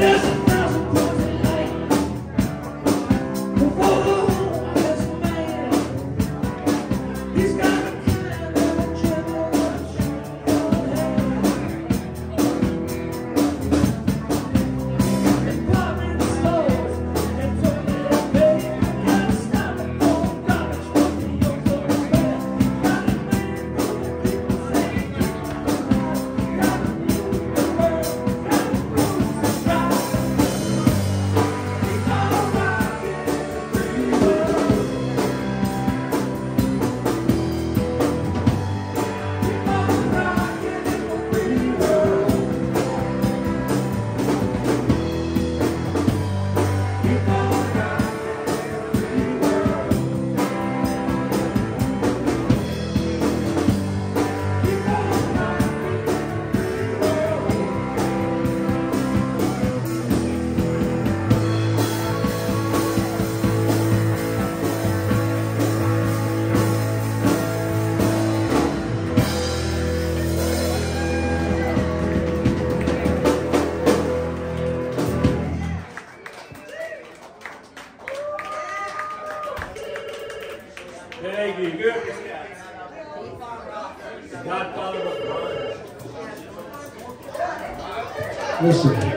Yes. Thank you. Listen.